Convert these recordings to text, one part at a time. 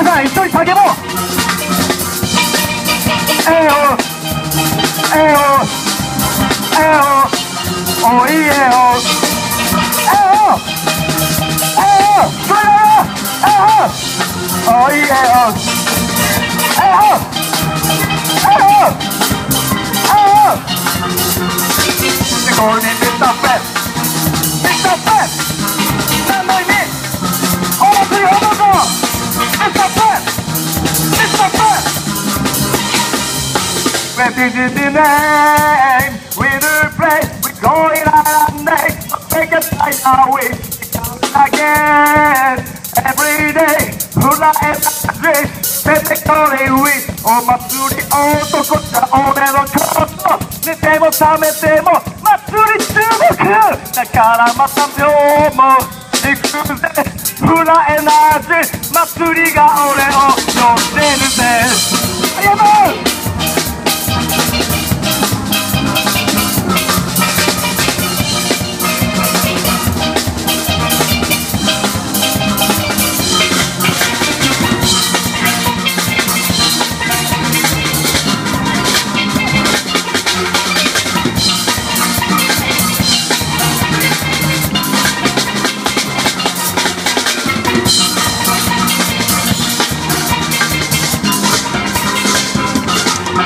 緒に叫ぼうえよえよえよおいえよえよえよそれだよ。えよおいえよえよえよえよでこれにミスターフ Ready to the name, we will play, we go in our name, take a time away, again, every day, hula and dress, technically we, お祭り男じゃ俺のこと、寝ても覚めても祭り中国、だからまた今日も行くぜ、フラエナージー、祭りが俺を呼んでるぜ。ありがとう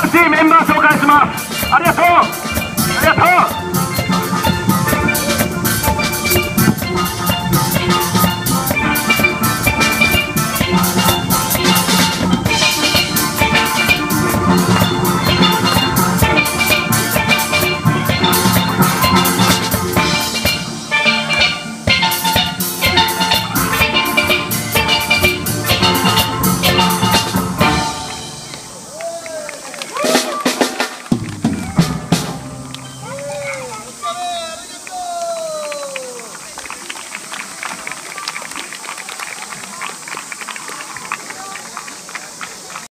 各チーメンバー紹介します。ありがとう。